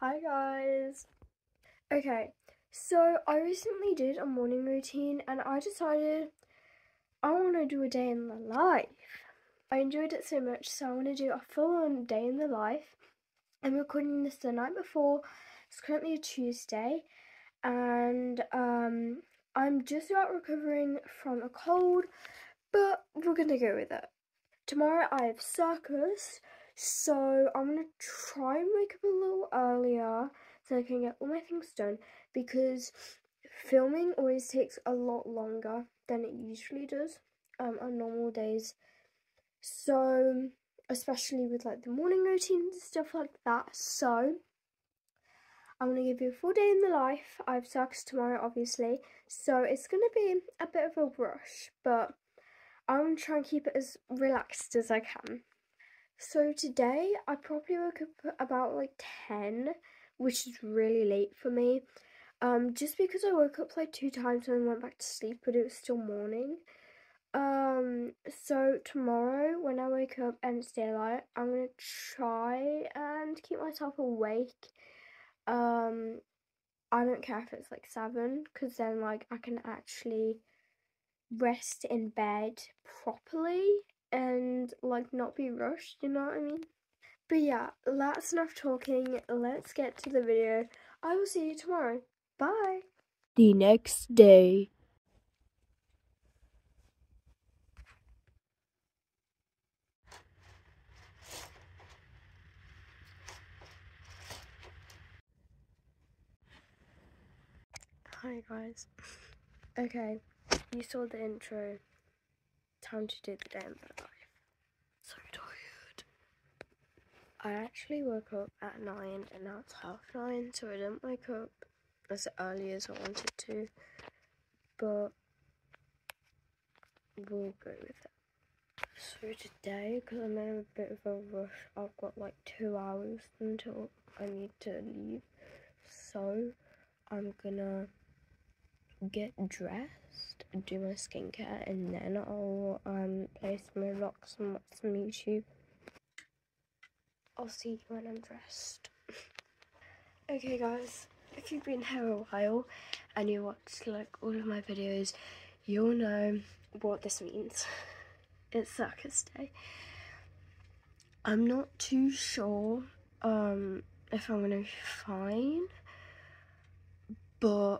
Hi guys. Okay, so I recently did a morning routine and I decided I want to do a day in the life. I enjoyed it so much, so I want to do a full on day in the life. I'm recording this the night before. It's currently a Tuesday, and um, I'm just about recovering from a cold, but we're gonna go with it. Tomorrow I have circus, so I'm gonna try and wake up a little earlier so I can get all my things done because filming always takes a lot longer than it usually does um, on normal days. So, especially with like the morning routine and stuff like that. So, I'm going to give you a full day in the life. I have circus tomorrow, obviously. So, it's going to be a bit of a rush, but I'm going to try and keep it as relaxed as I can. So, today I probably woke up about like 10, which is really late for me. Um, just because I woke up like two times and went back to sleep, but it was still morning. Um, so tomorrow when I wake up and it's daylight, I'm gonna try and keep myself awake. Um, I don't care if it's like seven, because then like I can actually rest in bed properly and like not be rushed, you know what I mean? But yeah, that's enough talking. Let's get to the video. I will see you tomorrow. Bye. The next day. Hi guys. Okay, you saw the intro. Time to do the day in my life. So tired. I actually woke up at 9 and now it's half 9 so I didn't wake up as early as I wanted to. But we'll go with it. So today, because I'm in a bit of a rush, I've got like two hours until I need to leave. So I'm gonna get dressed, do my skincare, and then I'll um play some Roblox and watch some YouTube. I'll see you when I'm dressed. okay, guys, if you've been here a while and you watched like all of my videos, you'll know what this means. It's circus day. I'm not too sure um if I'm gonna be fine, but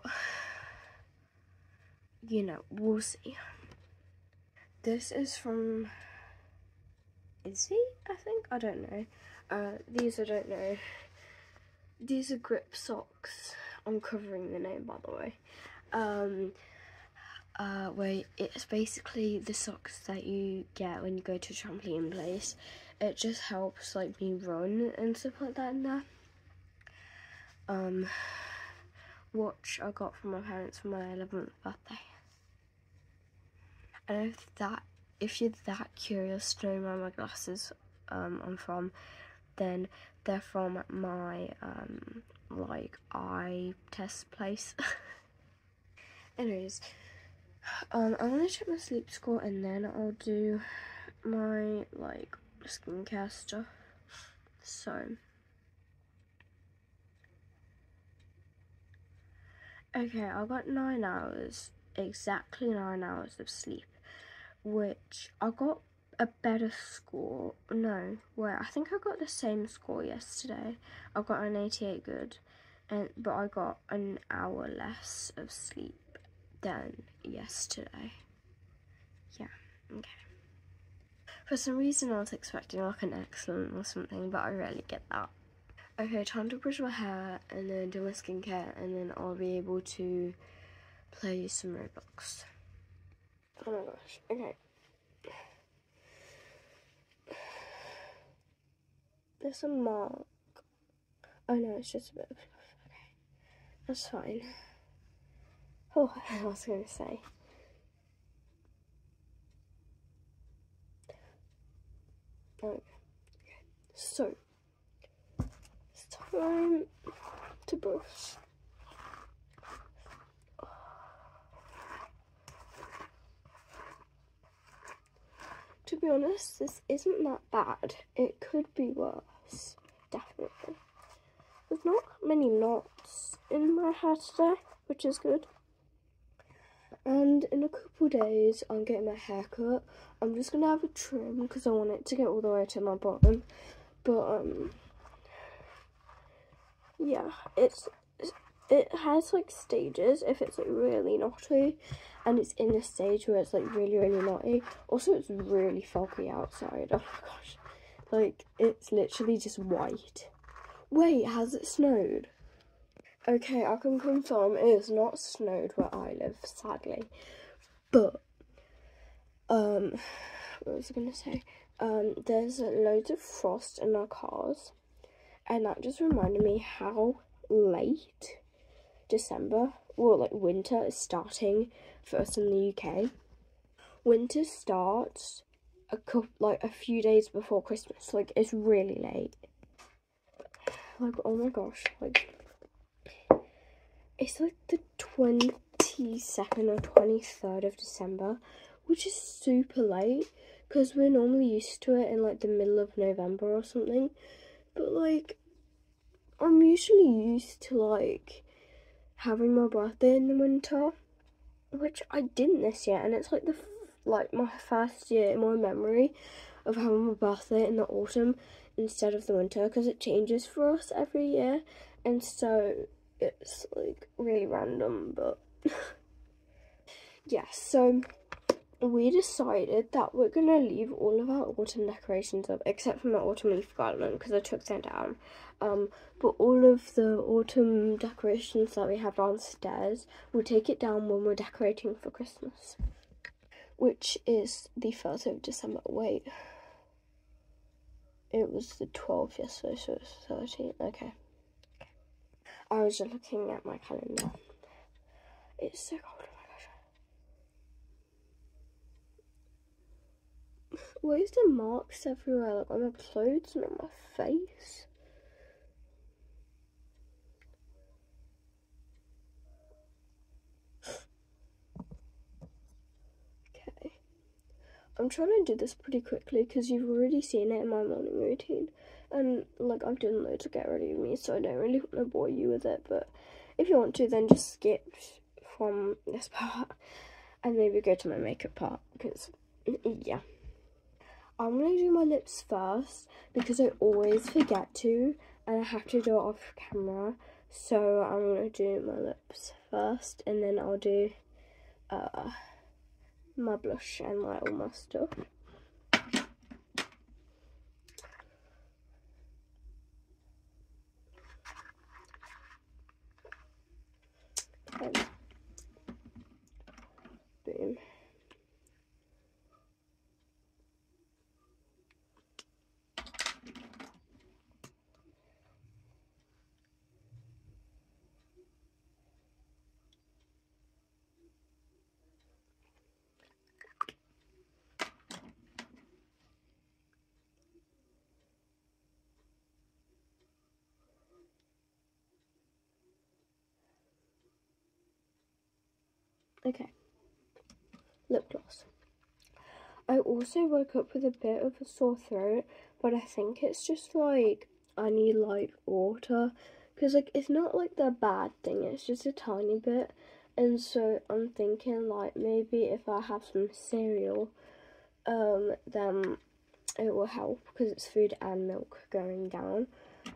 you know, we'll see. This is from Izzy, I think? I don't know. Uh, these I don't know. These are grip socks. I'm covering the name, by the way. Um, uh, it's basically the socks that you get when you go to a trampoline place. It just helps like me run and stuff like that in there. Um, watch I got from my parents for my 11th birthday. And if that, if you're that curious to know where my glasses um, I'm from, then they're from my um, like eye test place. Anyways, um, I'm gonna check my sleep score and then I'll do my like skincare stuff. So. Okay, I got nine hours, exactly nine hours of sleep, which I got a better score. No, wait, I think I got the same score yesterday. I got an 88 good, and but I got an hour less of sleep than yesterday. Yeah, okay. For some reason I was expecting like an excellent or something, but I rarely get that. Okay, time to brush my hair and then do my skincare and then I'll be able to play some Roblox. Oh my gosh, okay. There's a mark. Oh no, it's just a bit of. Okay, that's fine. Oh, I was going to say. Oh, okay, so it's time to brush. To be honest, this isn't that bad. It could be worse, definitely. there's not many knots in my hair today, which is good. And in a couple days, I'm getting my hair cut. I'm just gonna have a trim because I want it to get all the way to my bottom. But um, yeah, it's it has like stages if it's like really naughty and it's in a stage where it's like really really naughty. Also it's really foggy outside. Oh my gosh. Like it's literally just white. Wait has it snowed? Okay i can confirm it is not snowed where i live sadly. But um what was i gonna say? Um there's loads of frost in our cars. And that just reminded me how late December, or like winter is starting for us in the UK. Winter starts a couple, like a few days before Christmas. Like it's really late. Like oh my gosh, like it's like the twenty second or twenty third of December, which is super late because we're normally used to it in like the middle of November or something. But like I'm usually used to like having my birthday in the winter, which I didn't this year, and it's like the like my first year in my memory of having my birthday in the autumn instead of the winter because it changes for us every year, and so it's like really random, but yeah, so we decided that we're gonna leave all of our autumn decorations up except for my autumn leaf garland because I took them down um, but all of the autumn decorations that we have downstairs, we'll take it down when we're decorating for Christmas. Which is the 1st of December. Wait. It was the 12th yesterday, so it's 13. Okay. I was just looking at my calendar. It's so cold, oh my gosh. Where's the marks everywhere, like on my clothes and on my face? I'm trying to do this pretty quickly because you've already seen it in my morning routine. And, like, I've done loads to get ready with me, so I don't really want to bore you with it. But if you want to, then just skip from this part and maybe go to my makeup part because, yeah. I'm going to do my lips first because I always forget to and I have to do it off camera. So I'm going to do my lips first and then I'll do... uh my blush and like all my stuff. boom. Okay. Lip gloss. I also woke up with a bit of a sore throat, but I think it's just like I need like water because like it's not like the bad thing, it's just a tiny bit. And so I'm thinking like maybe if I have some cereal, um, then it will help because it's food and milk going down.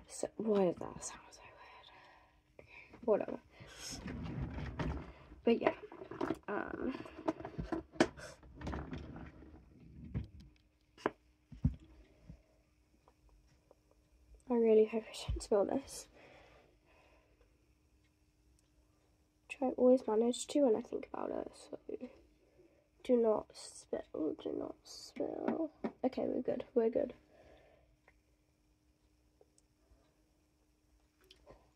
So why did that sound so weird? Whatever. But yeah. Um, I really hope I don't spill this. Which I always manage to when I think about it, so do not spill, do not spill. Okay, we're good, we're good.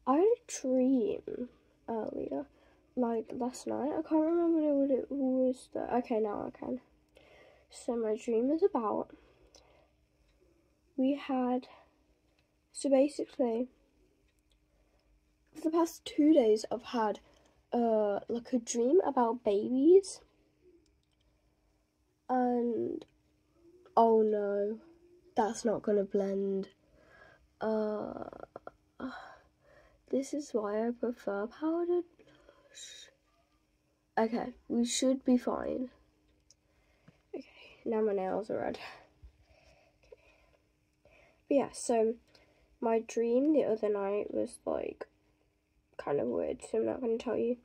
I had a dream earlier like last night. I can't remember what it was. That, okay, now I can. So my dream is about we had so basically for the past two days I've had uh like a dream about babies and oh no that's not gonna blend uh this is why I prefer powdered. Okay, we should be fine. Okay, now my nails are red. But yeah, so my dream the other night was like kind of weird, so I'm not going to tell you.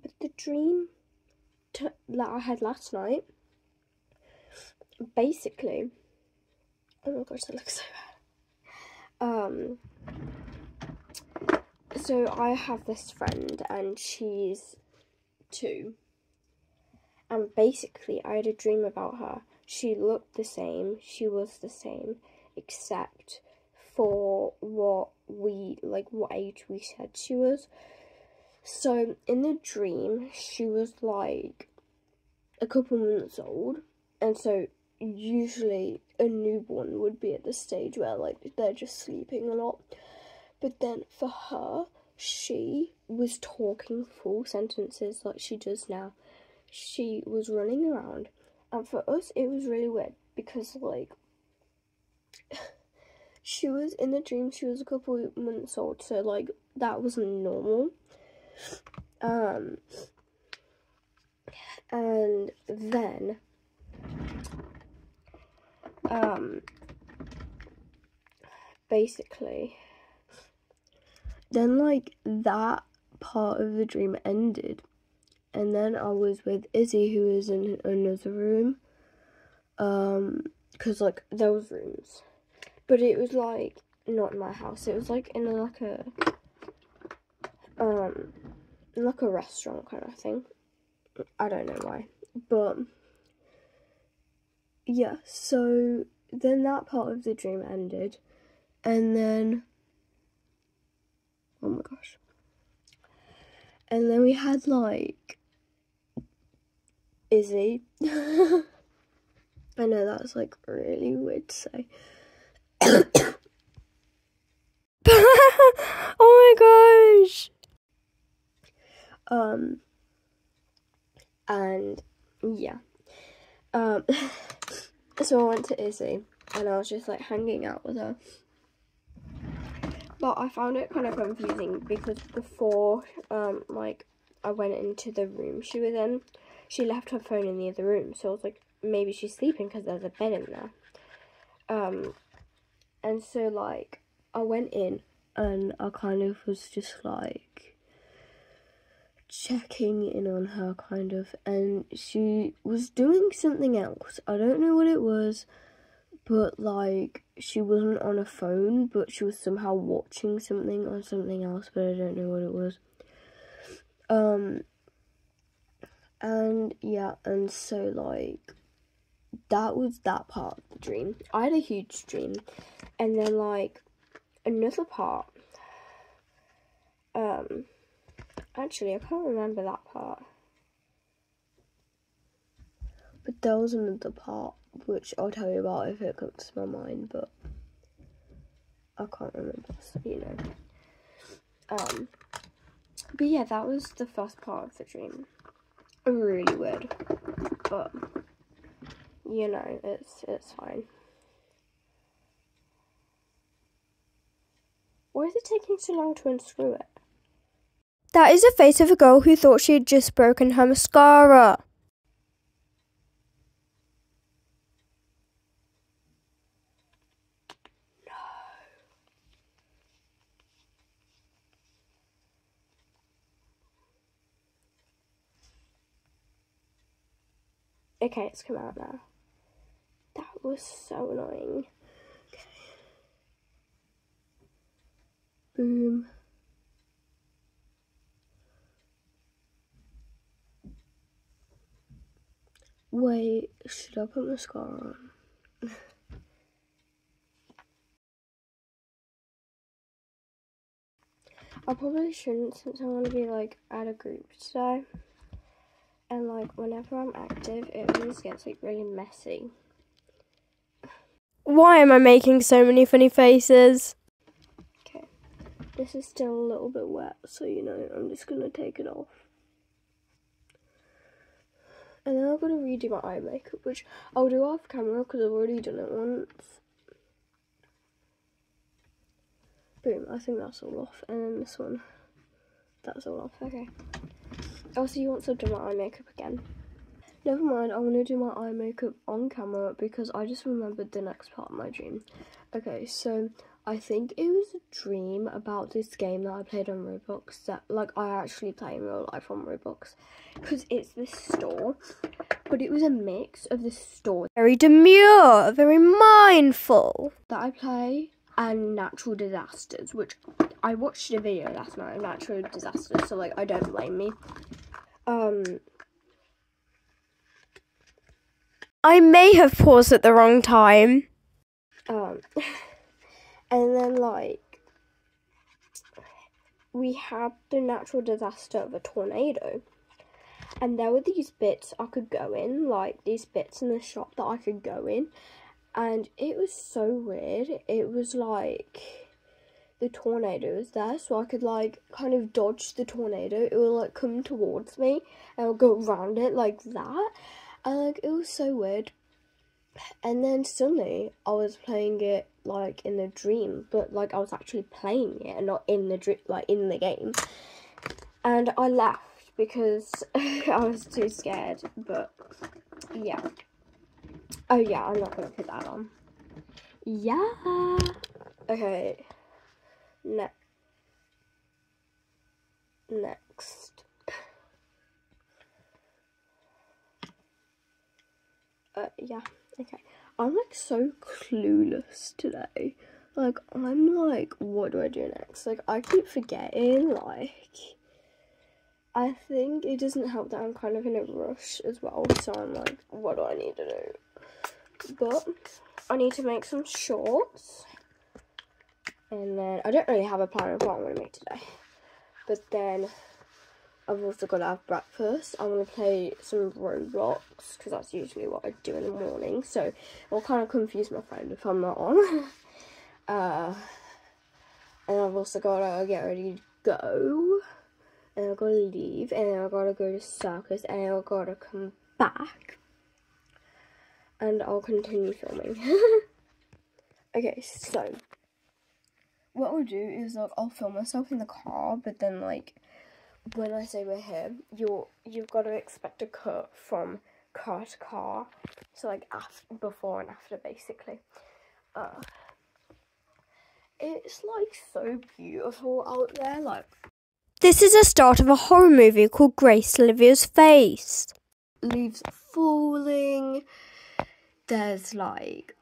But the dream that I had last night, basically, oh my gosh, that looks so bad. Um, so I have this friend, and she's two, and basically, I had a dream about her. She looked the same, she was the same, except for what we like what age we said she was. So in the dream she was like a couple months old and so usually a newborn would be at the stage where like they're just sleeping a lot. But then for her she was talking full sentences like she does now. She was running around. And for us it was really weird because like she was in the dream. She was a couple months old so like that was normal. Um and then um basically then like that part of the dream ended and then I was with Izzy who was in another room um because like there was rooms but it was like not in my house. It was like in like a um like a restaurant kind of thing. I don't know why, but yeah. So then that part of the dream ended, and then oh my gosh, and then we had like Izzy. I know that's like really weird to say. oh my gosh. Um and yeah. Um so I went to Izzy and I was just like hanging out with her. But I found it kind of confusing because before um like I went into the room she was in, she left her phone in the other room. So I was like maybe she's sleeping because there's a bed in there. Um and so like I went in and I kind of was just like checking in on her kind of and she was doing something else. I don't know what it was, but like she wasn't on a phone, but she was somehow watching something on something else, but I don't know what it was. Um and yeah, and so like that was that part of the dream. I had a huge dream, and then like another part. Um, actually, I can't remember that part. But there was another part which I'll tell you about if it comes to my mind, but I can't remember, so you know. Um, but yeah, that was the first part of the dream. Really weird, but you know, it's it's fine. Why is it taking so long to unscrew it? That is the face of a girl who thought she had just broken her mascara. Okay, it's come out now. That was so annoying. Okay. Boom. Wait, should I put mascara on? I probably shouldn't since I'm gonna be like at a group today. And like whenever I'm active it always gets like really messy. Why am I making so many funny faces? Okay. This is still a little bit wet, so you know I'm just gonna take it off. And then I'm gonna redo my eye makeup, which I'll do off camera because I've already done it once. Boom, I think that's all off. And then this one, that's all off. Okay. Also, you want to do my eye makeup again. Never mind, I'm gonna do my eye makeup on camera because I just remembered the next part of my dream. Okay, so I think it was a dream about this game that I played on Roblox that, like, I actually play in real life on Roblox because it's this store, but it was a mix of the store Very demure, very mindful. that I play and natural disasters, which I watched a video last night of natural disasters, so like I don't blame me. Um, I may have paused at the wrong time. um, and then like we had the natural disaster of a tornado, and there were these bits I could go in, like these bits in the shop that I could go in, and it was so weird. It was like the tornado was there, so I could like kind of dodge the tornado. It would like come towards me, and I would go around it like that, and like it was so weird. And then suddenly I was playing it like in a dream, but like I was actually playing it and not in the dream, like in the game. And I laughed because I was too scared. But yeah. Oh yeah, I'm not gonna put that on. Yeah. Okay. Ne- next. Uh, yeah. Okay. I'm like so clueless today. Like I'm like, what do I do next? Like I keep forgetting. Like I think it doesn't help that I'm kind of in a rush as well. So I'm like, what do I need to do? But I need to make some shorts. And then I don't really have a plan of what I'm gonna make today. But then I've also got to have breakfast. I'm going to play some Roblox because that's usually what I do in the morning. So it'll kind of confuse my friend if I'm not on. uh, and I've also got to get ready to go. And I've got to leave. And then I've got to go to circus. And I've got to come back. And I'll continue filming. okay, so what I'll do is like I'll film myself in the car, but then like when I say we're here, you're you've got to expect a cut from car to car, so like after, before and after, basically. Uh, it's like so beautiful out there, like This is the start of a horror movie called Grace Olivia's Face. leaves falling. There's like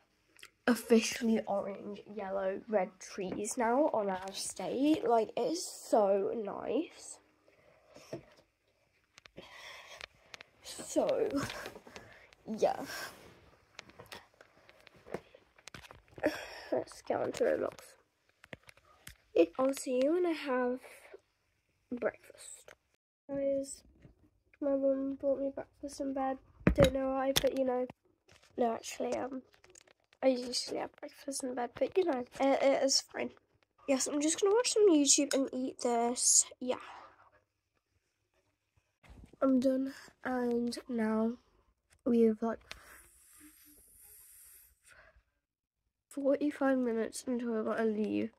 officially orange, yellow, red trees now on our estate. Like it's so nice. So, yeah. Let's get on to Roblox. I'll see you when I have breakfast. Guys, my mum brought me breakfast in bed. Don't know why, but you know. No, actually, um, I usually have breakfast in bed, but you know, it, it is fine. Yes, I'm just gonna watch some YouTube and eat this. Yeah. I'm done, and now we have like 45 minutes until I've got to leave.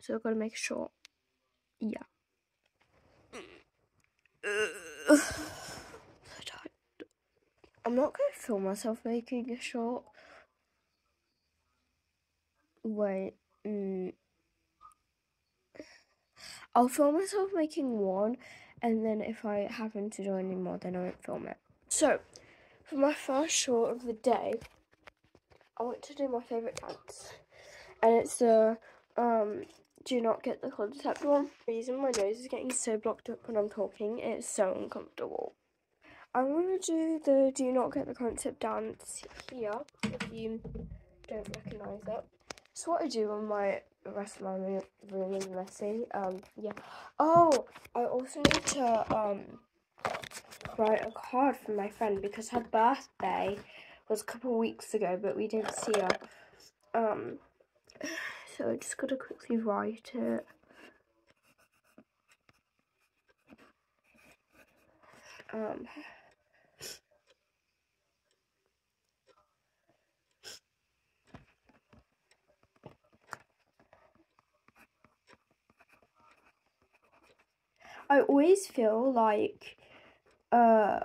So I've got to make sure. Yeah. I'm not going to film myself making a short. Wait. Mm. I'll film myself making one, and then if I happen to do any more, then I won't film it. So, for my first short of the day, I want to do my favourite dance, and it's the um. Do not get the concept one. The reason my nose is getting so blocked up when I'm talking, it's so uncomfortable. I'm gonna do the do not get the concept dance here if you don't recognise it. So what I do when my the rest of my room, is messy. Um, yeah. Oh, I also need to um write a card for my friend because her birthday was a couple weeks ago, but we didn't see her. Um, so I just gotta quickly write it. Um. I always feel like uh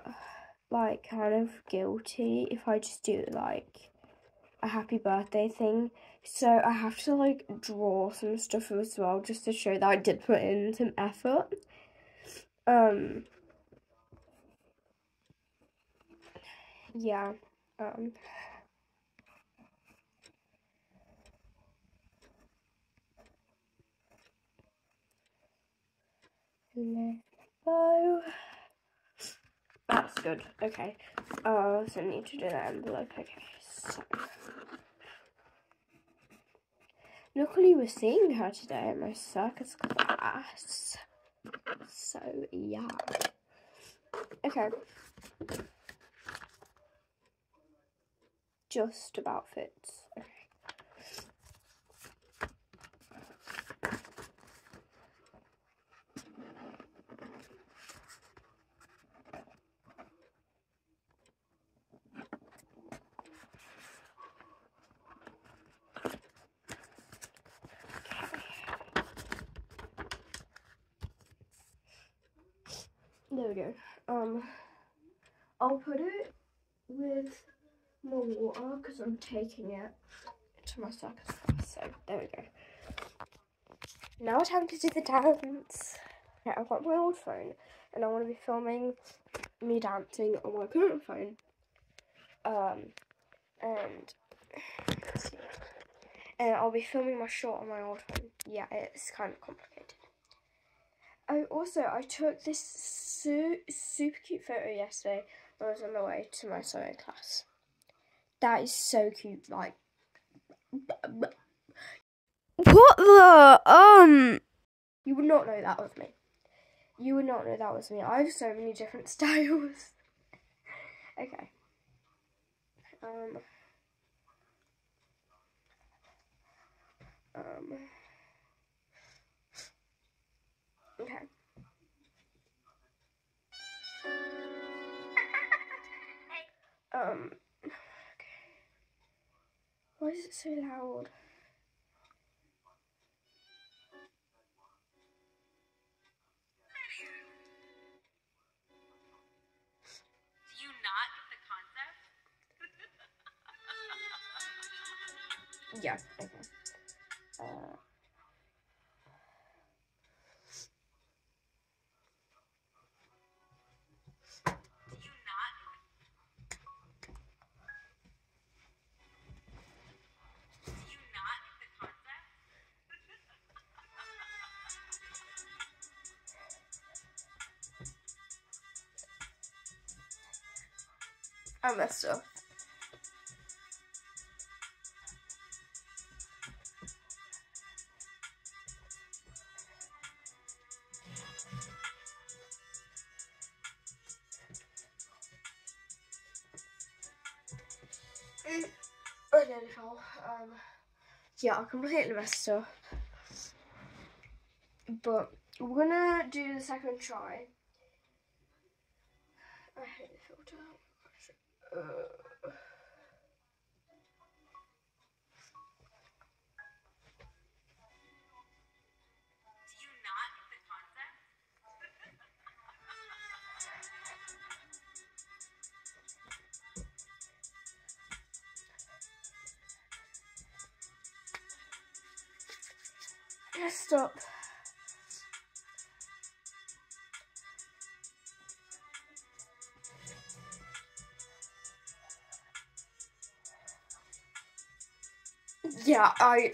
like kind of guilty if I just do like a happy birthday thing. So I have to like draw some stuff as well just to show that I did put in some effort. Um yeah. Um Hello. That's good. Okay. Oh, I also need to do the envelope. Okay, so. Luckily, we're seeing her today at my circus class. So, yeah. Okay. Just about fits. Okay. There we go. Um, I'll put it with more water because I'm taking it to my circus class. So there we go. Now time to do the dance. Yeah, I've got my old phone and I want to be filming me dancing on my current phone. Um, and and I'll be filming my short on my old phone. Yeah, it's kind of complicated. Oh, also, I took this su super cute photo yesterday when I was on my way to my sewing class. That is so cute, like. What the um? You would not know that was me. You would not know that was me. I have so many different styles. okay. Um. Um. Okay. um. Why is it so loud? Do you not the concept? Yeah. Okay. I messed up. Mm, I fell. Um, yeah, I completely messed up. But we're gonna do the second try. Yeah, I.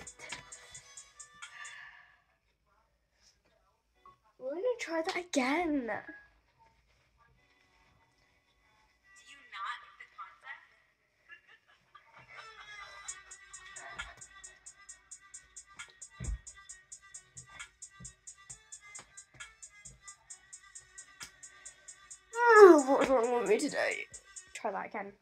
We're gonna try that again. Concept? What's wrong with me today? Try that again.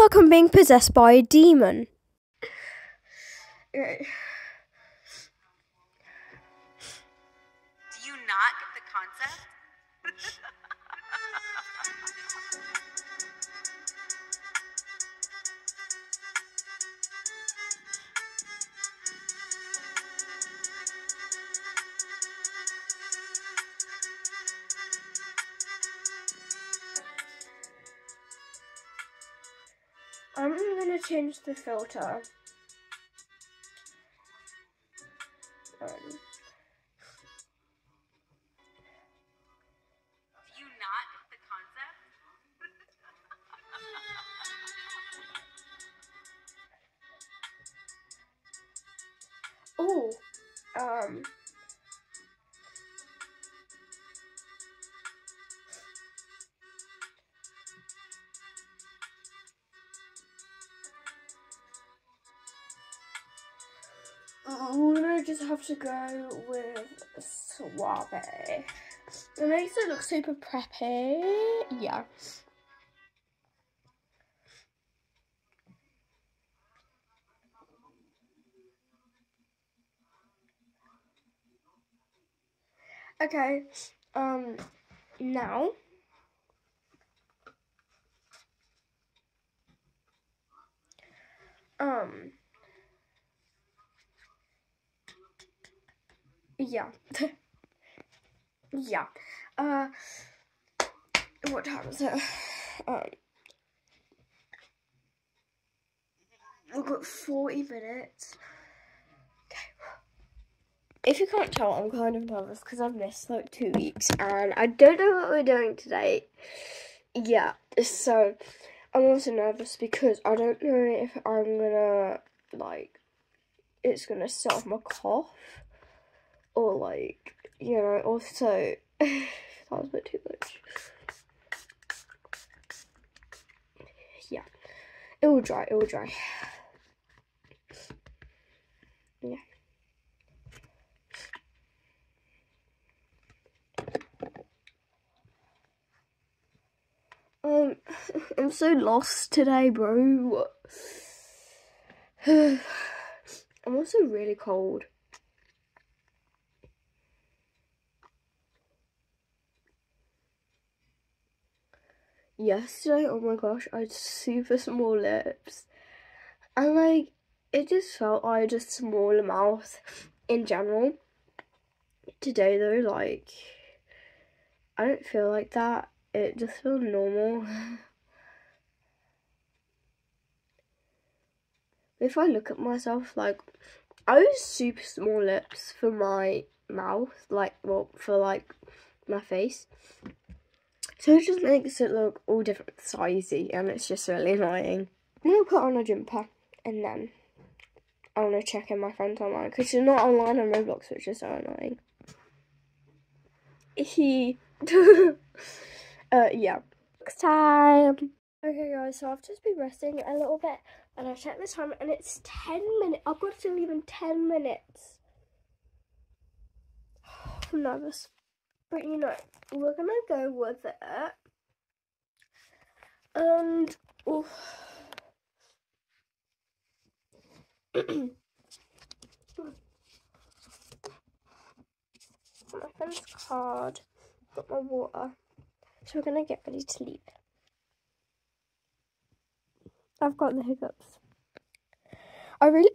Like I'm being possessed by a demon. The filter. To go with Suave. It makes it look super preppy. Yeah. Okay. Um. Now. Um. Yeah. yeah. Uh. What time is it? Um. We've got 40 minutes. If you can't tell, I'm kind of nervous because I've missed like two weeks and I don't know what we're doing today. Yeah, so I'm also nervous because I don't know if I'm gonna like it's gonna off my cough or like you know also that was a bit too much. Yeah, it will dry. It will dry. Yeah. Um, I'm so lost today, bro. I'm also really cold. Yesterday, oh my gosh, I had super small lips. And like, it just felt like just a smaller mouth in general. Today though, like, I don't feel like that it just feels normal. if I look at myself, like, I was super small lips for my mouth, like, well, for like my face. So it just makes it look all different sizey, and it's just really annoying. I'm gonna put on a jumper, and then I want to check in my friends online because she's not online on Roblox, which is so annoying. He. Uh, yeah. Next time. Okay, guys, so I've just been resting a little bit, and I checked the time, and it's 10 minutes. I've got to leave in 10 minutes. I'm nervous. But, you know, we're gonna go with it. And, oh. my friend's card, got my water. So we're gonna get ready to leave. I've got the hiccups. I really,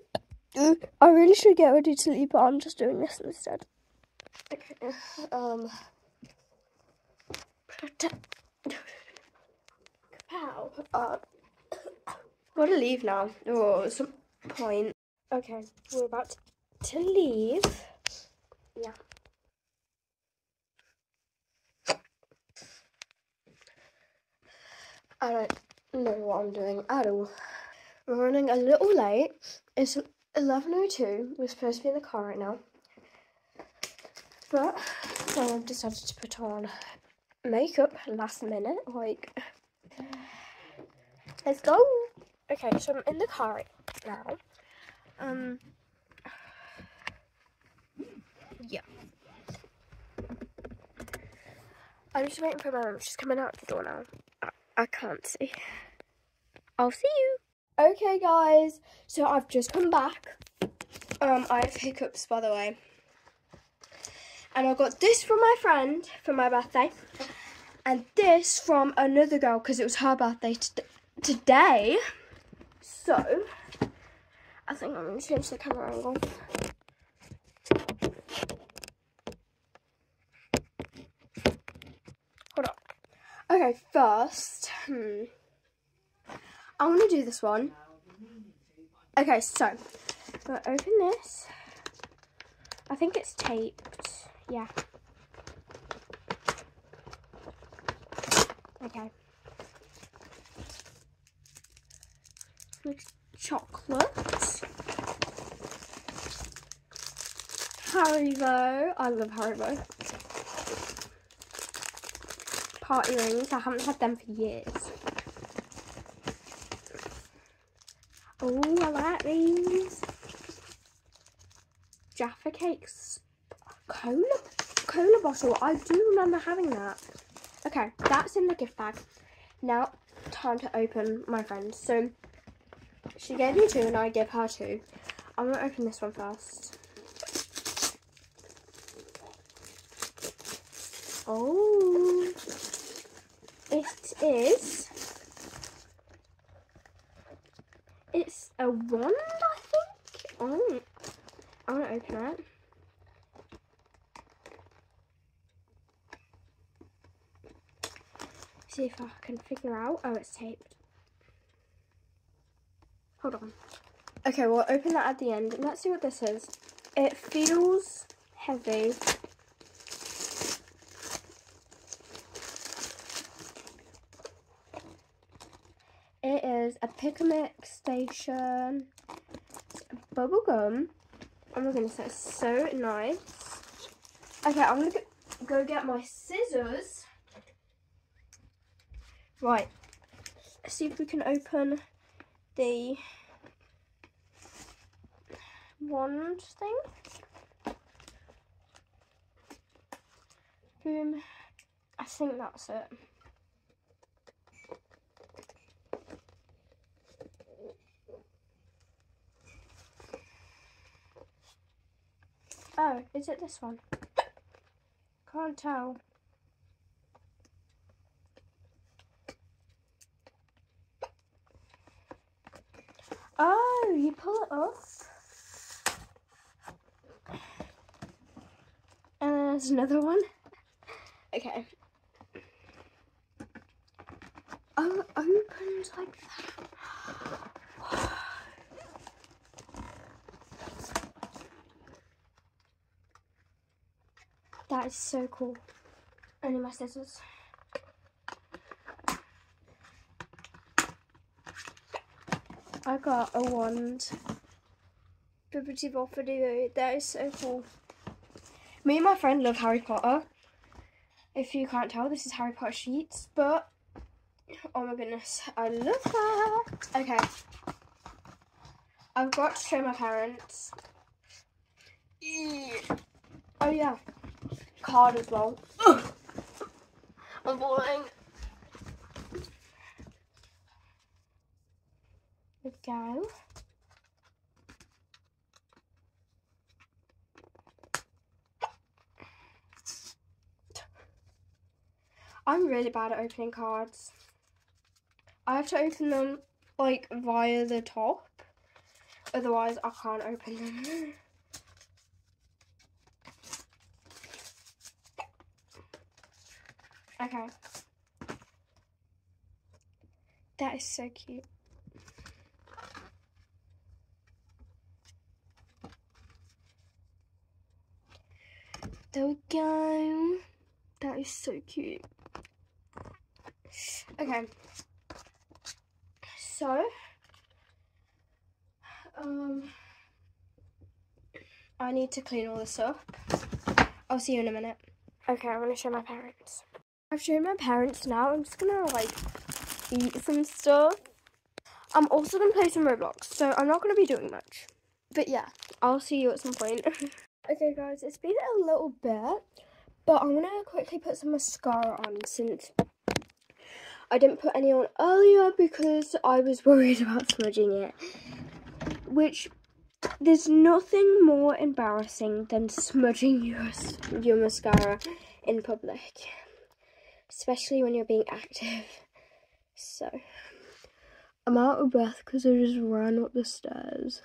I really should get ready to leave, but I'm just doing this instead. Okay. Um. Pow. Uh. Gotta leave now. Oh, some point. Okay, we're about to leave. Yeah. I don't know what I'm doing at all. We're running a little late. It's 11.02. We're supposed to be in the car right now. But I've decided to put on makeup last minute. Like, let's go. Okay, so I'm in the car now. Um, yeah. I'm just waiting for my mum. She's coming out the door now. I, I can't see. I'll see you. Okay, guys. So I've just come back. Um, I have hiccups, by the way. And I got this from my friend for my birthday. And this from another girl because it was her birthday today. So, I think I'm going to change the camera angle. Hold on. Okay, first, hmm. I want to do this one. Okay, so, I'm going to open this. I think it's taped. Yeah. Okay. With chocolate. Haribo. I love Haribo. Party rings. I haven't had them for years. Oh, I like these. Jaffa cakes. Cola? Cola bottle. I do remember having that. Okay, that's in the gift bag. Now, time to open my friend's. So, she gave me two and I gave her two. I'm going to open this one first. Oh, it is. It's a wand, I think. Oh, I'm gonna open it. See if I can figure out. Oh, it's taped. Hold on. Okay, we'll open that at the end. Let's see what this is. It feels heavy. It is a Pick-a-Mix Station bubble gum. Oh my goodness, that's so nice. Okay, I'm gonna go get my scissors. Right, Let's see if we can open the wand thing. Boom. I think that's it. Oh, is it this one? Can't tell. Oh, you pull it off. And there's another one. Okay. Oh, opens like that. That is so cool. Only my scissors. I got a wand. Bibbidi Bobbidi That is so cool. Me and my friend love Harry Potter. If you can't tell, this is Harry Potter sheets, but oh my goodness, I love that. Okay. I've got to show my parents. Oh yeah card as well. I'm boring. Go. I'm really bad at opening cards. I have to open them like via the top. Otherwise I can't open them. Okay. That is so cute. There we go. That is so cute. Okay. So, um, I need to clean all this up. I'll see you in a minute. Okay, I'm going to show my parents. I've shown my parents now. I'm just gonna like eat some stuff. I'm also gonna play some Roblox, so I'm not gonna be doing much. But yeah, I'll see you at some point. okay guys, it's been a little bit, but I'm gonna quickly put some mascara on since I didn't put any on earlier because I was worried about smudging it. Which there's nothing more embarrassing than smudging your your mascara in public, especially when you're being active. So I'm out of breath because I just ran up the stairs.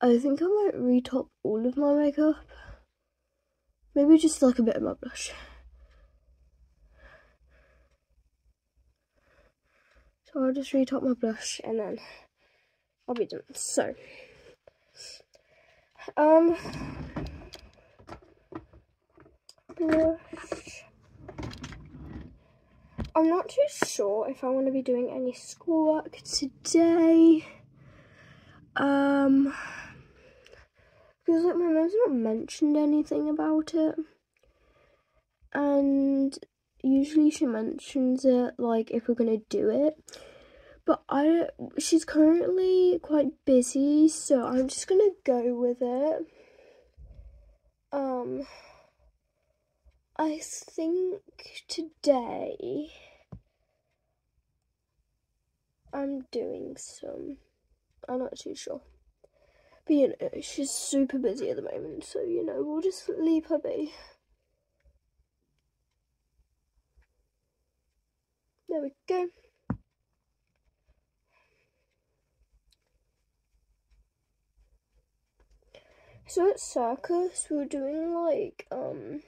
I think I might retop all of my makeup. Maybe just like a bit of my blush. So I'll just retop my blush and then I'll be done. So, um, blush. I'm not too sure if I want to be doing any schoolwork today. Um, because like my mom's not mentioned anything about it, and usually she mentions it like if we're gonna do it. But I, she's currently quite busy, so I'm just gonna go with it. Um, I think today I'm doing some. I'm not too sure. But you know, she's super busy at the moment, so you know, we'll just leave her be. There we go. So at circus, we were doing like um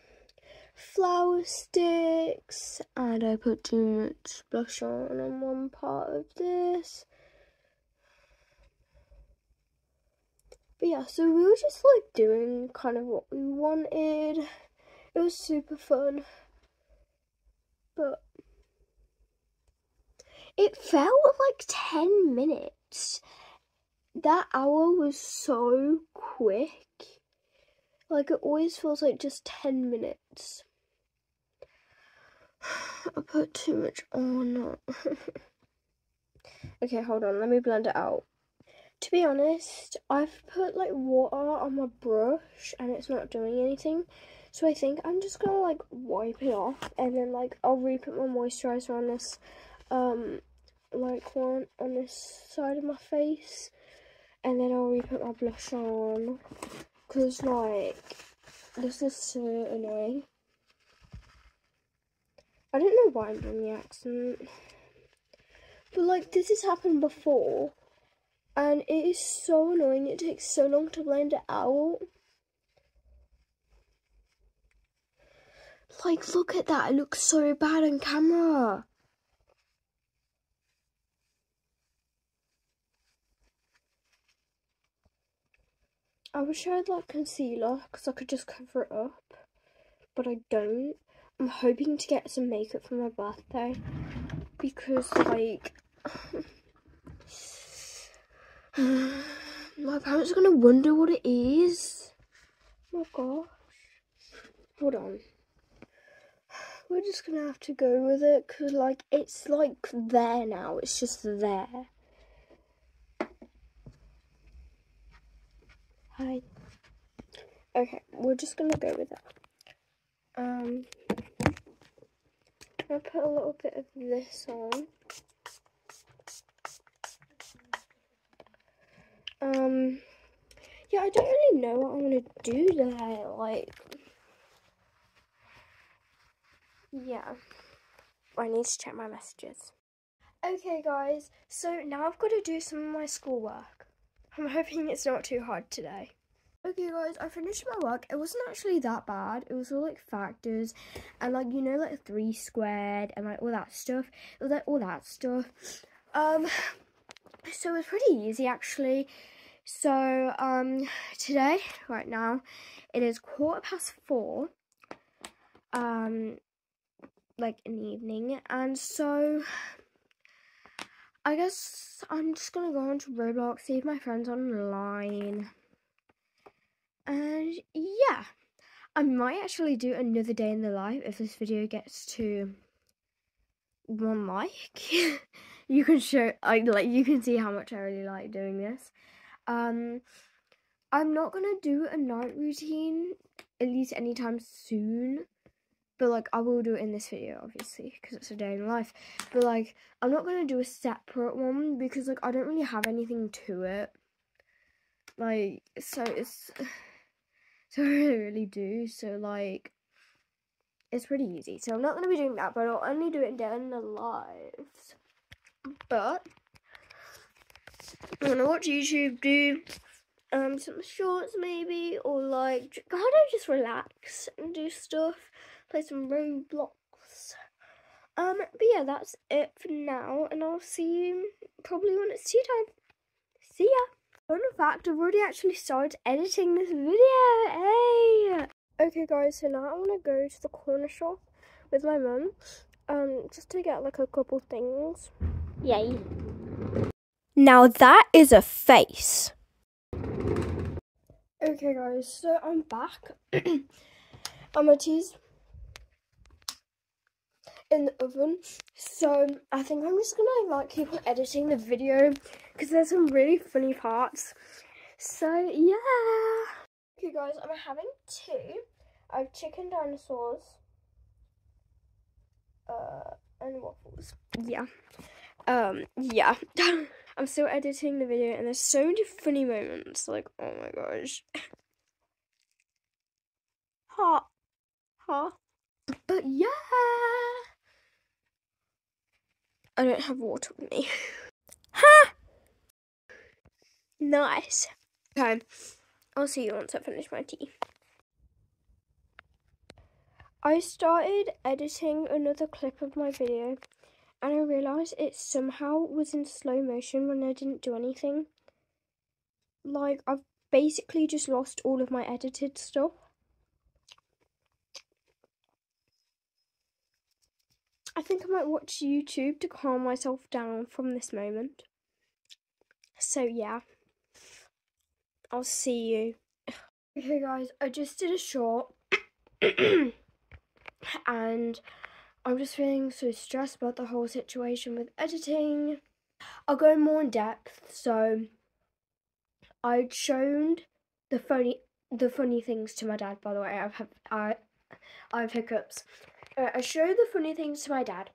flower sticks, and I put too much blush on on one part of this. But yeah, so we were just like doing kind of what we wanted. It was super fun. But it felt like 10 minutes. That hour was so quick. Like it always feels like just 10 minutes. I put too much on. okay, hold on, let me blend it out. To be honest, I've put like water on my brush and it's not doing anything. So I think I'm just gonna like wipe it off and then like I'll re-put my moisturizer on this um like one on this side of my face and then I'll re-put my blush on because like this is so annoying. I don't know why I'm doing the accent. But like this has happened before and it is so annoying. It takes so long to blend it out. Like, look at that. It looks so bad on camera. I wish I had like concealer because I could just cover it up, but I don't. I'm hoping to get some makeup for my birthday because like My parents are gonna wonder what it is. Oh my gosh. Hold on. We're just gonna have to go with it because, like, it's like there now. It's just there. Hi. Okay, we're just gonna go with it. Um, I'll put a little bit of this on. Um, yeah, I don't really know what I'm gonna do there. Like, yeah, I need to check my messages. Okay, guys, so now I've got to do some of my schoolwork. I'm hoping it's not too hard today. Okay guys, I finished my work. It wasn't actually that bad. It was all like factors and like you know like three squared and like all that stuff. It was like all that stuff. Um so it was pretty easy actually. So um today, right now, it is quarter past four. Um like in the evening and so I guess I'm just gonna go onto Roblox, see if my friend's online. And yeah, I might actually do another day in the life if this video gets to one like. you can show I like you can see how much I really like doing this. Um I'm not gonna do a night routine at least anytime soon but like I will do it in this video, obviously, because it's a day in life. But like I'm not gonna do a separate one because like I don't really have anything to it. Like so, it's so I really, do. So like it's pretty easy. So I'm not gonna be doing that, but I'll only do it in day in the lives. But I'm gonna watch YouTube, do um some shorts maybe, or like kind of just relax and do stuff, play some Roblox. Um, but yeah, that's it for now, and I'll see you probably when it's tea time. See ya. Fun fact: I've already actually started editing this video. Hey. Okay, guys. So now I want to go to the corner shop with my mum, um, just to get like a couple things. Yay. Now that is a face. Okay guys, so I'm back. and my tea's in the oven. So I think I'm just gonna like keep on editing the video because there's some really funny parts. So yeah. Okay guys, I'm having two. I have chicken dinosaurs. Uh and waffles. Yeah. Um yeah. I'm still editing the video and there's so many funny moments. Like, oh my gosh. ha. Ha. But yeah. I don't have water with me. ha! Nice. Okay. I'll see you once I finish my tea. I started editing another clip of my video and I realised it somehow was in slow motion when I didn't do anything. Like, I've basically just lost all of my edited stuff. I think I might watch YouTube to calm myself down from this moment. So, yeah. I'll see you. Okay, guys, I just did a short. and I'm just feeling so stressed about the whole situation with editing. I'll go more in depth. So I'd shown the funny the funny things to my dad. By the way, I've have I I have hiccups. Uh, I showed the funny things to my dad,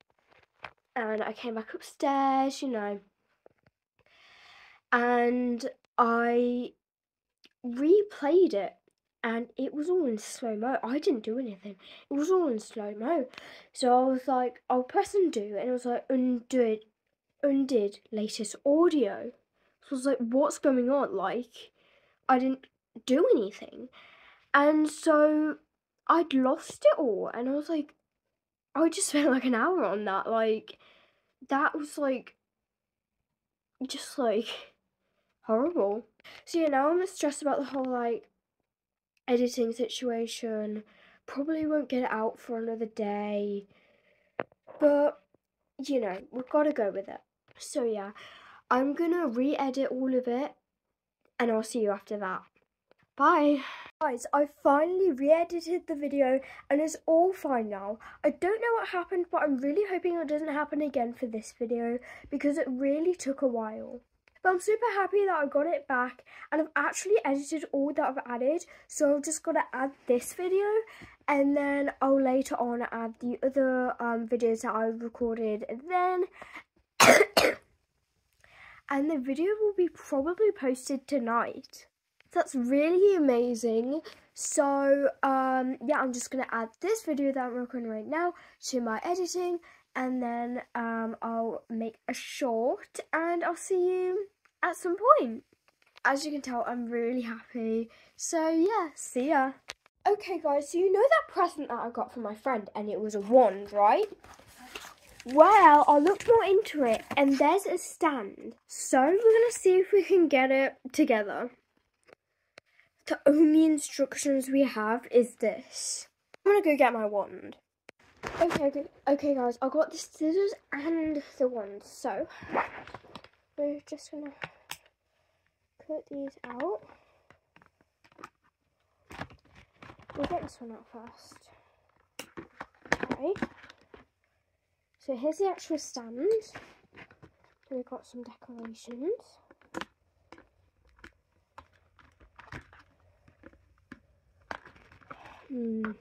and I came back upstairs. You know, and I replayed it and it was all in slow mo. I didn't do anything. It was all in slow mo. So I was like, I'll press undo, and it was like undo it, undid latest audio. So I was like, what's going on? Like, I didn't do anything, and so I'd lost it all, and I was like, I just spent like an hour on that. Like, that was like, just like horrible. So yeah, now I'm stressed about the whole like editing situation. Probably won't get it out for another day. But, you know, we've got to go with it. So, yeah, I'm going to re edit all of it and I'll see you after that. Bye. Guys, I finally re-edited the video and it's all fine now. I don't know what happened, but I'm really hoping it doesn't happen again for this video because it really took a while. But I'm super happy that I got it back and I've actually edited all that I've added. So I've just got to add this video and then I'll later on add the other um, videos that I've recorded then. and the video will be probably posted tonight. That's really amazing. So, um, yeah, I'm just going to add this video that I'm recording right now to my editing and then um, I'll make a short and I'll see you at some point. As you can tell, I'm really happy. So yeah, see ya. Okay guys, so you know that present that I got from my friend and it was a wand, right? Well, I looked more into it and there's a stand. So we're going to see if we can get it together. The only instructions we have is this. I'm going to go get my wand. Okay, okay, okay guys, I got the scissors and the wand. So, we're just to cut these out. We'll get this one out first. Okay. So here's the actual stand. So we've got some decorations. Hmm.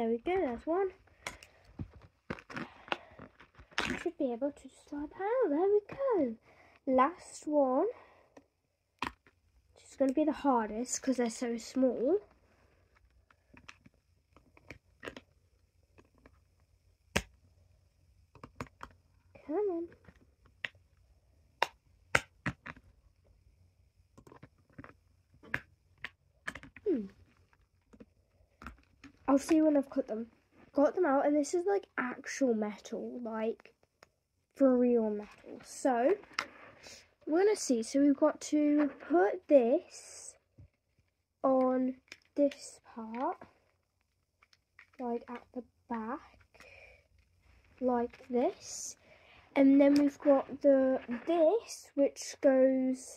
There we go, that's one. Should be able to like that. There we go. Last one. It's going to be the hardest because they're so small. Come on. Hmm. I'll see when I've cut them. Got them out, and this is like actual metal, like for real metal. So we're gonna see. So we've got to put this on this part, like at the back, like this, and then we've got the this which goes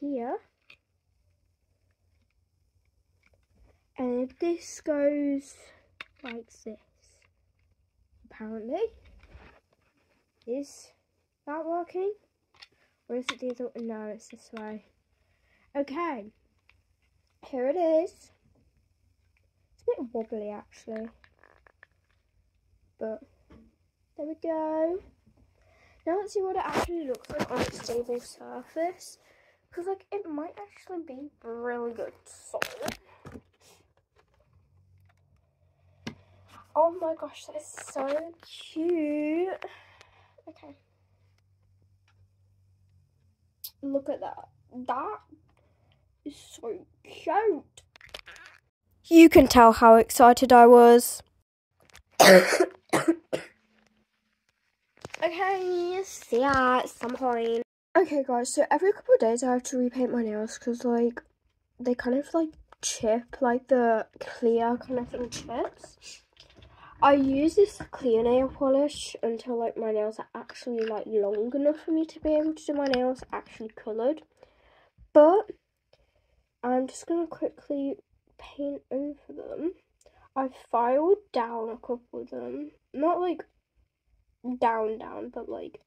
here. And this goes like this. Apparently. Is that working? Or is it the other No, it's this way. Okay. Here it is. It's a bit wobbly actually. But there we go. Now let's see what it actually looks like on a stable surface. Because like it might actually be really good solid. Oh my gosh, that is so cute. Okay. Look at that. That is so cute. You can tell how excited I was. okay, see ya at some point. Okay, guys, so every couple of days I have to repaint my nails because, like, they kind of like chip, like the clear kind of thing chips. I use this clear nail polish until like my nails are actually like long enough for me to be able to do my nails actually coloured. But I'm just going to quickly paint over them. I've filed down a couple of them. Not like down down, but like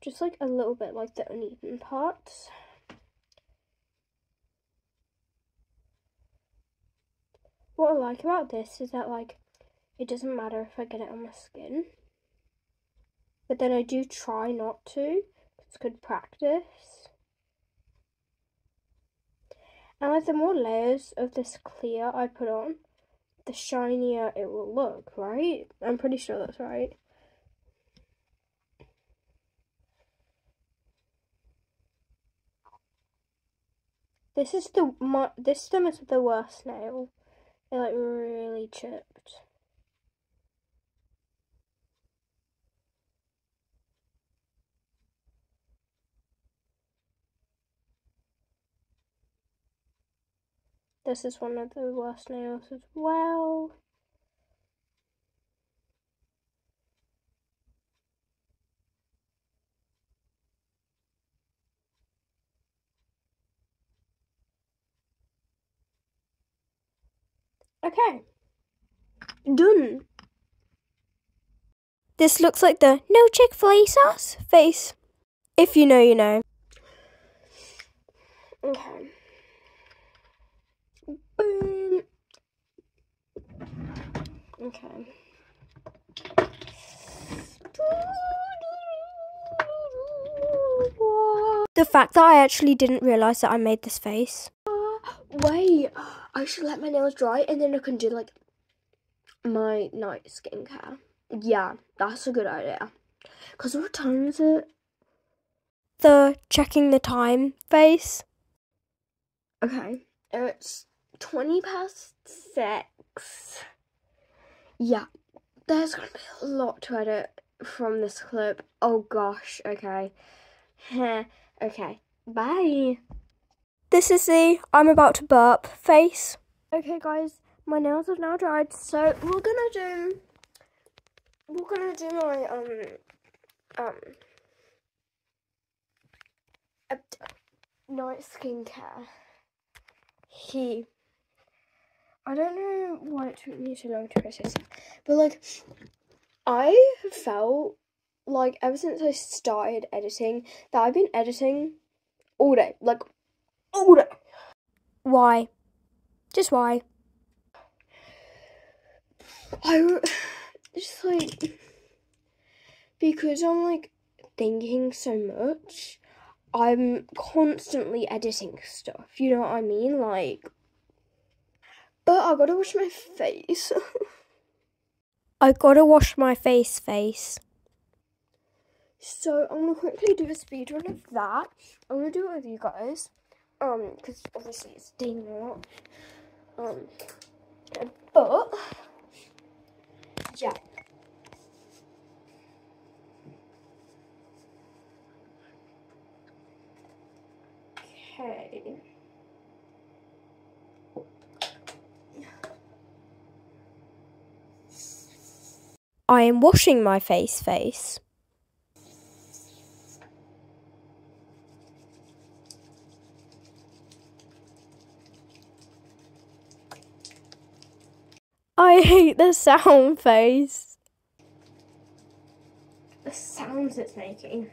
just like a little bit like the uneven parts. What I like about this is that like it doesn't matter if I get it on my skin. But then I do try not to. It's good practice. And like the more layers of this clear I put on, the shinier it will look, right? I'm pretty sure that's right. This is the my, this one is the worst nail. It like really chipped. This is one of the worst nails as well. Okay. Done. This looks like the no Chick-fil-A sauce face. If you know, you know. Okay. Boom. Okay. The fact that I actually didn't realise that I made this face. wait, I should let my nails dry and then I can do like my night skincare. Yeah, that's a good idea. Because what time is it? The checking the time face. Okay, it's 20 past 6. Yeah, there's going to be a lot to edit from this clip. Oh gosh, okay. okay, bye. This is the I'm about to burp face. Okay guys, my nails have now dried, so we're gonna do we're gonna do my um um night skincare. He I don't know why it took me so long to process it, but like, I have felt like ever since I started editing that I've been editing all day, like all day. Why? Just why? I just like because I'm like thinking so much. I'm constantly editing stuff. You know what I mean? Like, but I gotta wash my face. I gotta wash my face, face. So I'm gonna quickly do a speed run of that. I'm gonna do it with you guys, um, because obviously it's day one. Um, but yeah. Okay. I am washing my face face. I hate the sound face. The sounds it's making.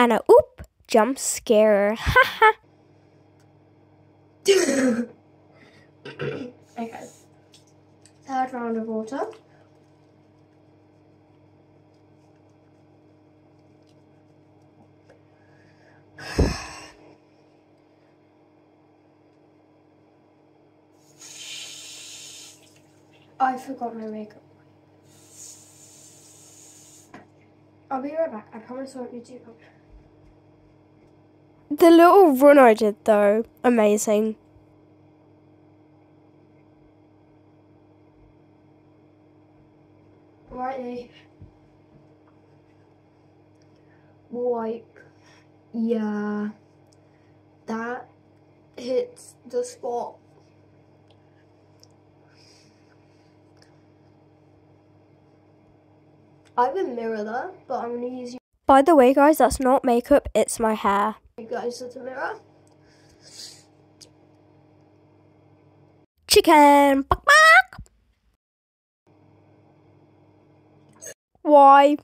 and a oop jump scare. Ha okay. Third round of water. I forgot my makeup. I'll be right back. I promise I won't be too long. The little run I did though, amazing. Righty. Like, yeah, that hits the spot. I have a mirror there, but I'm gonna use By the way, guys, that's not makeup, it's my hair. You guys the mirror. Chicken. Why?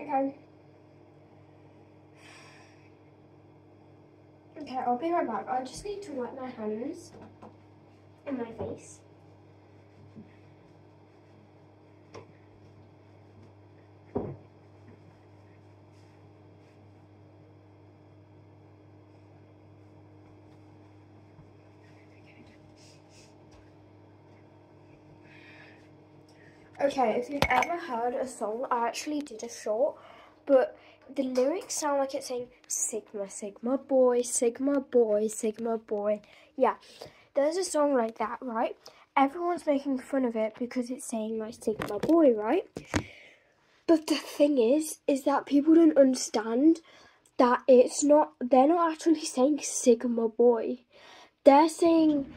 okay. Okay, I'll be right back. I just need to wipe my hands my face. Okay, if you've ever heard a song, I actually did a short, but the lyrics sound like it's saying Sigma, Sigma boy, Sigma boy, Sigma boy. Yeah, there's a song like that, right? Everyone's making fun of it because it's saying like Sigma boy, right? But the thing is, is that people don't understand that it's not, they're not actually saying Sigma boy. They're saying,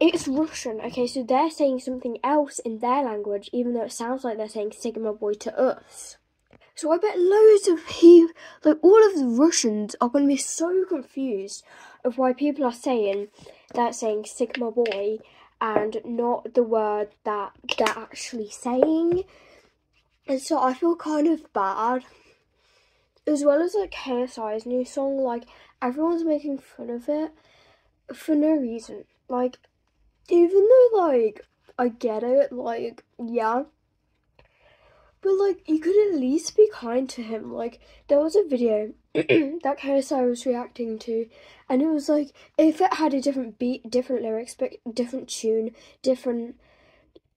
it's Russian, okay, so they're saying something else in their language, even though it sounds like they're saying Sigma boy to us. So I bet loads of people, like all of the Russians, are going to be so confused of why people are saying that saying Sigma boy and not the word that they're actually saying. And so I feel kind of bad. As well as like KSI's new song, like everyone's making fun of it for no reason. Like, even though like I get it, like, yeah, but like, you could at least be kind to him. Like, there was a video that KSI was reacting to, and it was like, if it had a different beat, different lyrics, but different tune, different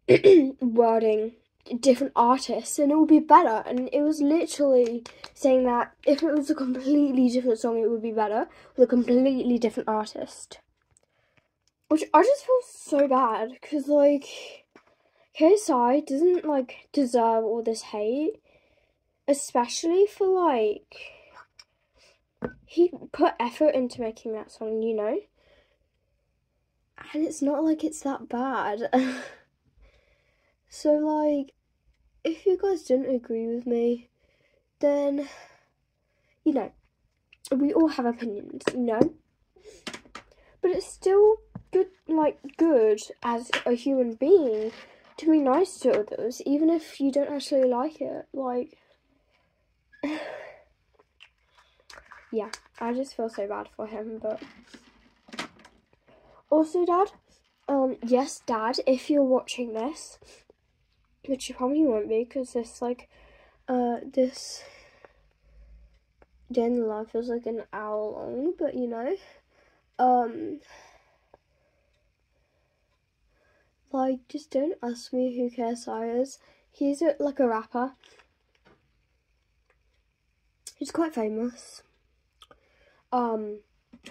wording, different artists, and it would be better. And it was literally saying that if it was a completely different song, it would be better with a completely different artist. Which I just feel so bad because, like, KSI doesn't like deserve all this hate. especially for like he put effort into making that song, you know? And it's not like it's that bad. so like if you guys didn't agree with me, then you know, we all have opinions, you know? But it's still good like good as a human being be nice to others, even if you don't actually like it. Like yeah, I just feel so bad for him, but also, Dad, um, yes, Dad, if you're watching this, which you probably won't be, because this like, uh, this day in the life feels like an hour long, but you know, um, like, just don't ask me who KSI is. He's a, like a rapper. He's quite famous. Um,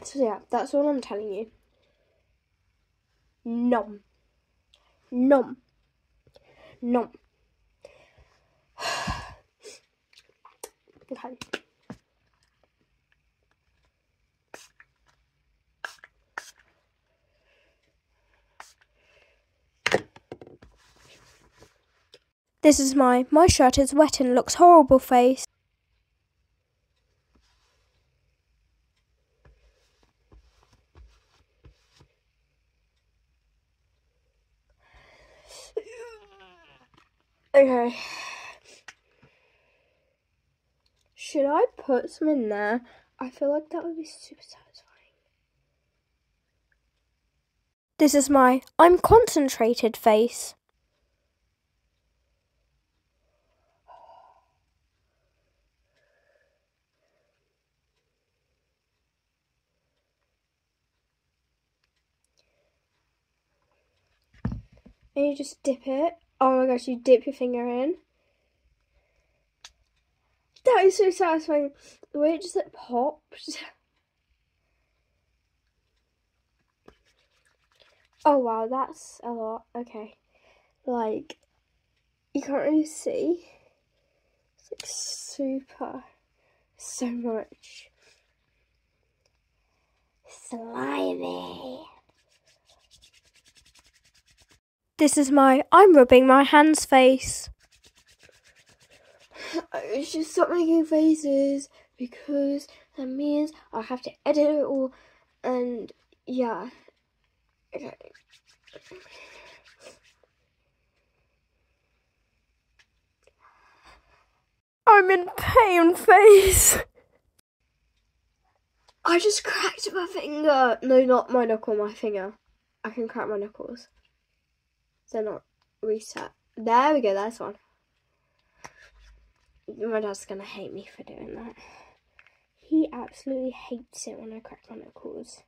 so yeah, that's all I'm telling you. Nom. Nom. Nom. okay. This is my my shirt is wet and looks horrible face. Okay. Should I put some in there? I feel like that would be super satisfying. This is my I'm concentrated face. And you just dip it. Oh my gosh, you dip your finger in. That is so satisfying. The way it just like pops. Oh wow, that's a lot. Okay. Like, you can't really see. It's like super, so much. Slimy. This is my I'm rubbing my hands face. I should stop making faces because that means I have to edit it all and yeah. Okay. I'm in pain face. I just cracked my finger. No, not my knuckle, my finger. I can crack my knuckles. They're not reset. There we go, that's one. My dad's gonna hate me for doing that. He absolutely hates it when I crack my knuckles.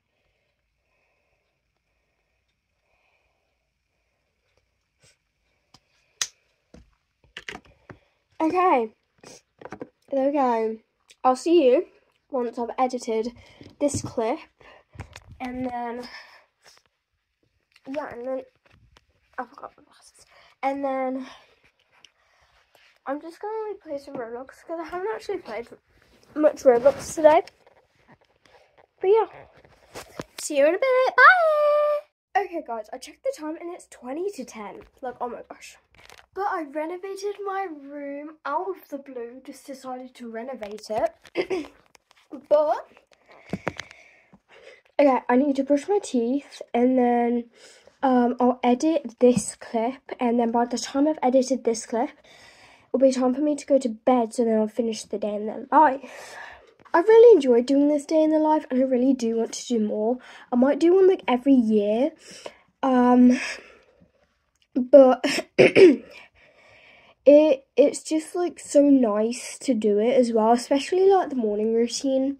Okay, there we go. I'll see you once I've edited this clip, and then yeah, and then Oh, I forgot my glasses, and then I'm just gonna like play some Roblox because I haven't actually played much Roblox today. But yeah, see you in a bit. Bye. Okay, guys, I checked the time and it's 20 to 10. Like, oh my gosh. But I renovated my room out of the blue, just decided to renovate it. but, okay, I need to brush my teeth and then um, I'll edit this clip. And then by the time I've edited this clip, it'll be time for me to go to bed so then I'll finish the day in the life. I really enjoyed doing this day in the life and I really do want to do more. I might do one like every year. Um, but it it's just like so nice to do it as well, especially like the morning routine.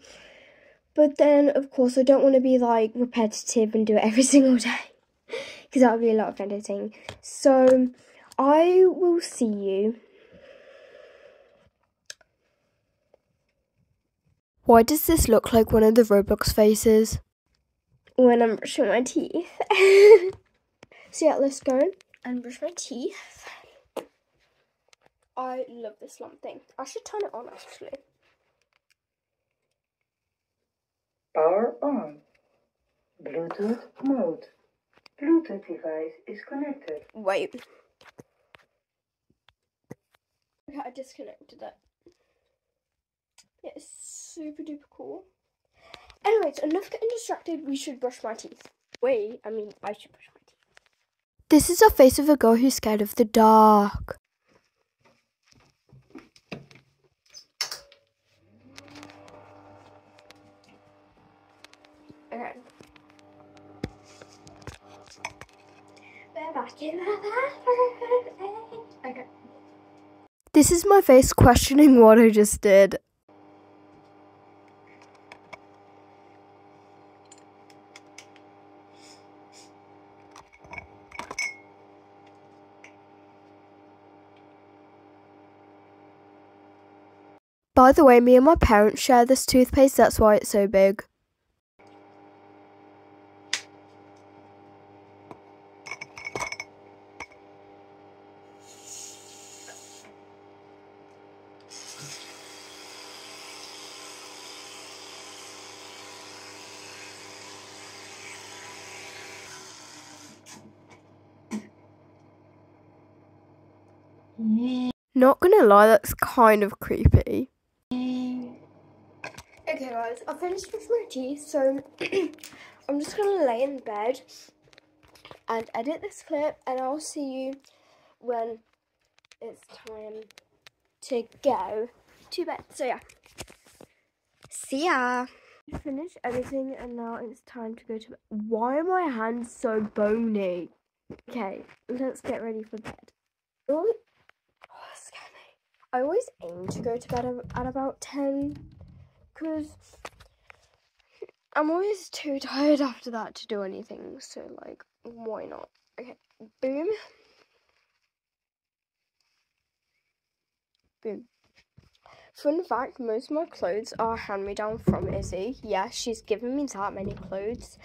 But then of course I don't want to be like repetitive and do it every single day because that would be a lot of editing. So I will see you. Why does this look like one of the Roblox faces? When I'm brushing my teeth. so yeah, let's go and brush my teeth. I love this lamp thing. I should turn it on actually. Power on. Bluetooth mode. Bluetooth device is connected. Wait. I disconnected it. Yeah, it's super duper cool. Anyways, enough getting distracted. We should brush my teeth. Wait, I mean, I should brush my teeth. This is a face of a girl who's scared of the dark. Okay. We're back in the This is my face questioning what I just did. By the way, me and my parents share this toothpaste, that's why it's so big. Not gonna lie, that's kind of creepy. Okay, guys, I finished with my tea, so I'm just gonna lay in bed and edit this clip, and I'll see you when it's time to go to bed. So yeah, see ya. Finished editing and now it's time to go to bed. Why are my hands so bony? Okay, let's get ready for bed. I always aim to go to bed at- about 10 because I'm always too tired after that to do anything. So, like, why not? Okay, boom. Boom. Fun fact most of my clothes are hand me down from Izzy. Yeah, she's given me that many clothes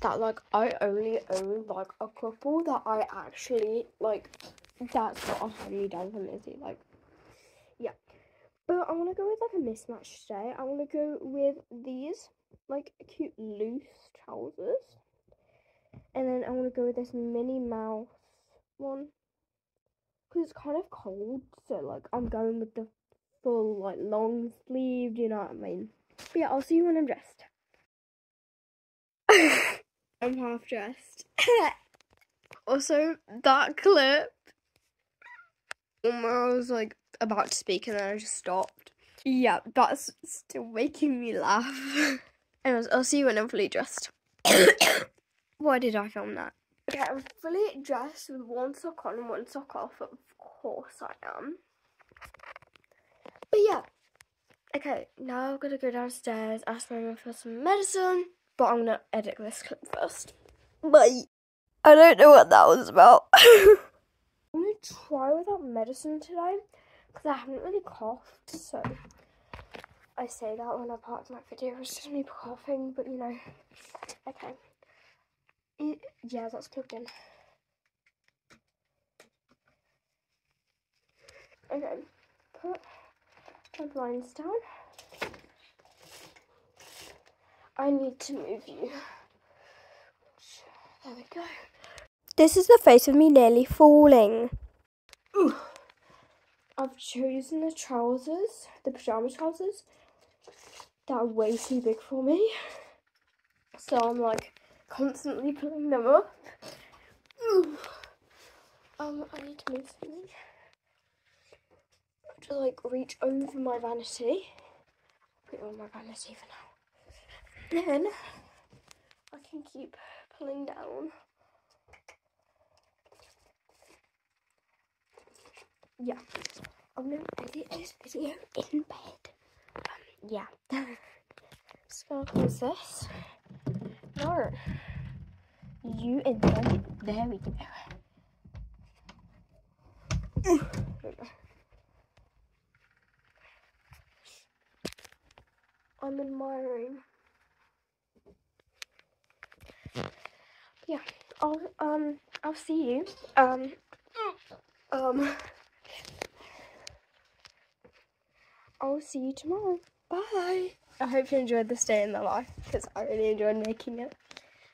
that, like, I only own, like, a couple that I actually, like, that's not a hand me down from Izzy. Like. But I want to go with like a mismatch today. I want to go with these like cute loose trousers, and then I want to go with this Minnie Mouse one because it's kind of cold. So like I'm going with the full like long sleeved. You know what I mean? But yeah, I'll see you when I'm dressed. I'm half dressed. also, that clip I was like about to speak and then I just stopped. Yeah, that's still making me laugh. Anyways, I'll see you when I'm fully dressed. Why did I film that? Okay, I'm fully dressed with one sock on and one sock off. Of course I am. But yeah. Okay, now I'm gonna go downstairs, ask my mum for some medicine, but I'm gonna edit this clip first. Bye. I don't know what that was about. I'm gonna try without medicine today because I haven't really coughed. So I say that when I part my video, it's just me coughing, but you know, okay. It, yeah, that's plugged in. Okay, put my blinds down. I need to move you. There we go. This is the face of me nearly falling. I've chosen the trousers, the pajama trousers, that are way too big for me. So I'm like constantly pulling them up. Um, I need to move something. To like reach over my vanity. Put it on my vanity for now. Then I can keep pulling down. Yeah. I'm gonna edit this video in bed. Um, yeah. Just gonna close this. No. You we go. There we go. I'm in my room. Yeah, I'll um I'll see you. Um um will see you tomorrow. Bye. I hope you enjoyed this day in the life because I really enjoyed making it.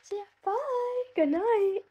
So yeah, bye. Good night.